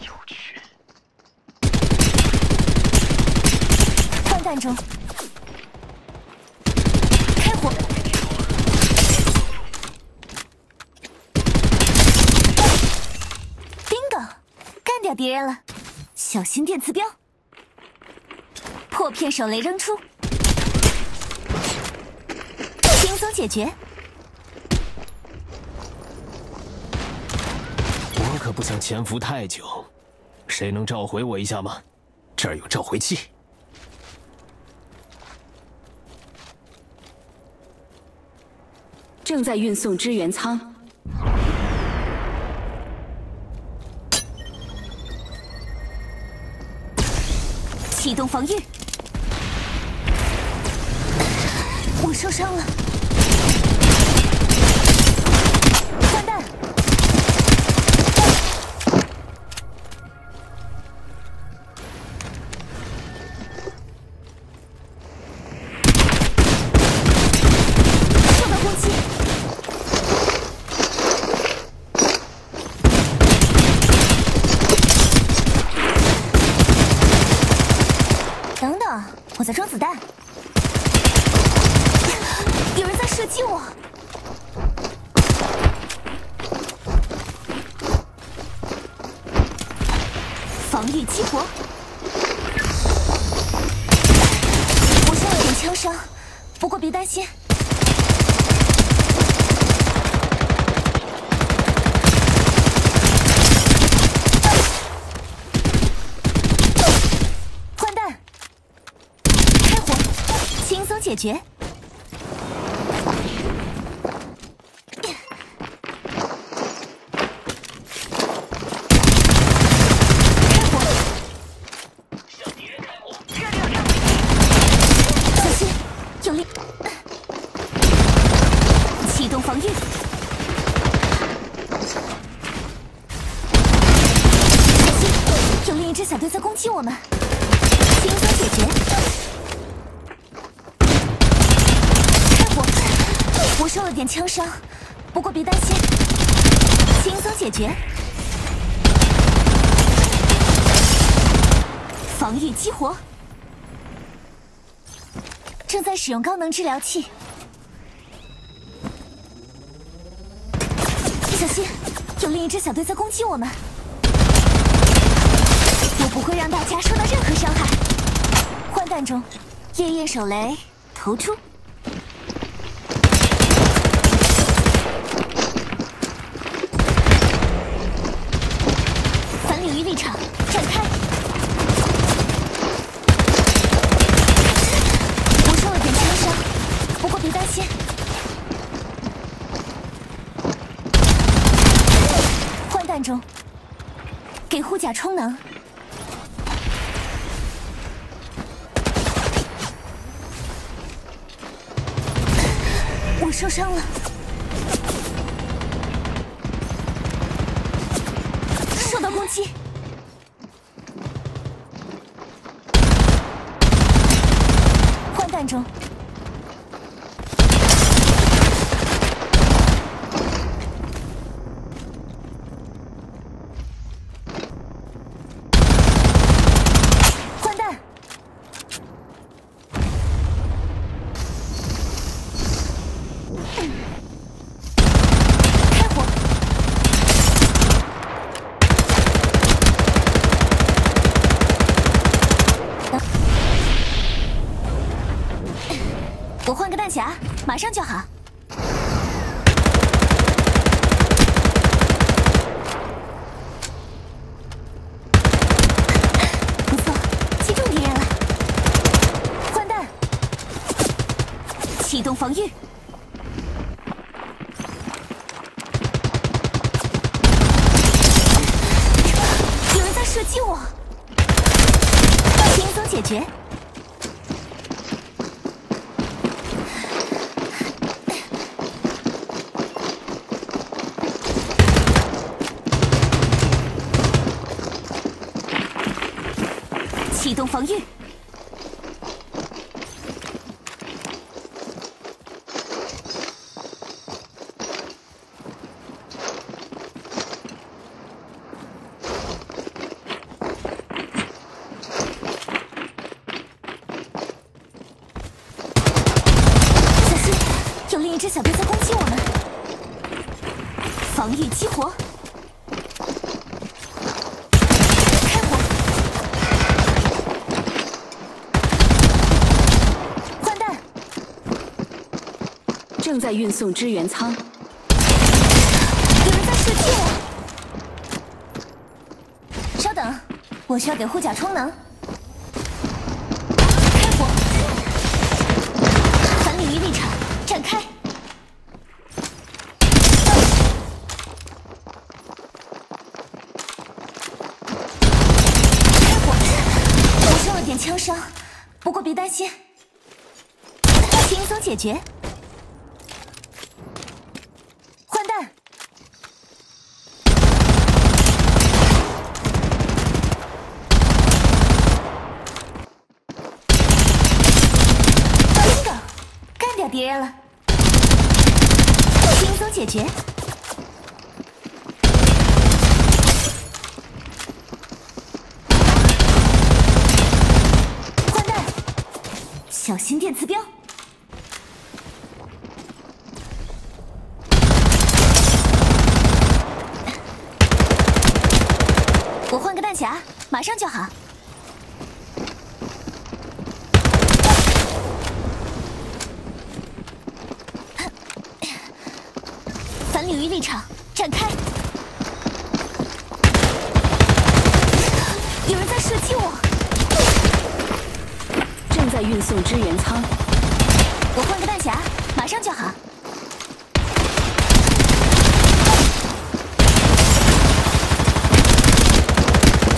有趣。换弹中，开火，bingo，干掉敌人了，小心电磁镖，破片手雷扔出，轻松解决。我可不想潜伏太久，谁能召回我一下吗？这儿有召回器。正在运送支援舱，启动防御，我受伤了，换弹，我在装子弹。有人在射击我！防御激活，我受了点枪伤，不过别担心。换弹，开火，轻松解决。开火，小心，有力，启动防御。小心，有另一支小队在攻击我们，轻松解决。开火，受了点枪伤，不过别担心，轻松解决。防御激活，正在使用高能治疗器，小心，有另一支小队在攻击我们。我不会让大家受到任何伤害。换弹中，夜夜手雷投出。反领域立场展开。我受了点枪伤，换弹中，给护甲充能。我受伤了，受到攻击。换弹中，换弹，开火。开火！等我换个弹匣，马上就好。不错，击中敌人了。换弹，启动防御。救我，轻松解决。启动防御，这小队在攻击我们，防御激活，开火，换弹，正在运送支援舱。有人在射击我。稍等，我需要给护甲充能。枪伤，不过别担心，轻松解决。换弹。bingo，干掉敌人了，轻松解决。换弹，小心电磁镖。我换个弹匣，马上就好。反领域立场，展开。有人在射击我，在运送支援舱。我换个弹匣，马上就好。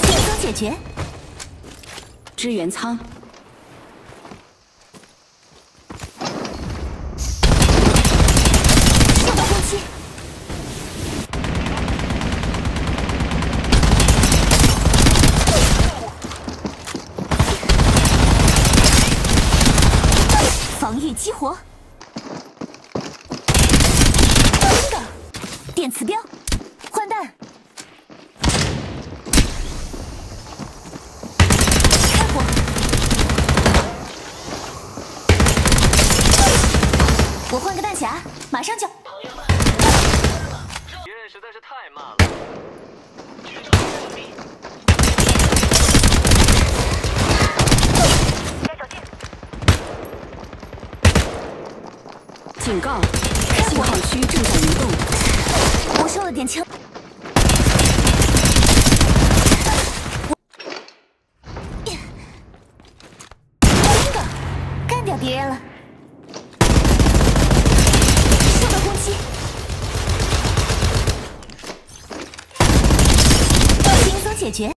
轻松解决。支援舱。受到攻击，防御激活。等等电磁标，换弹。开火，我换个弹匣，马上就。敌人实在是太慢了。警告！信号区正在移动。我受了点枪。bingo，干掉敌人了。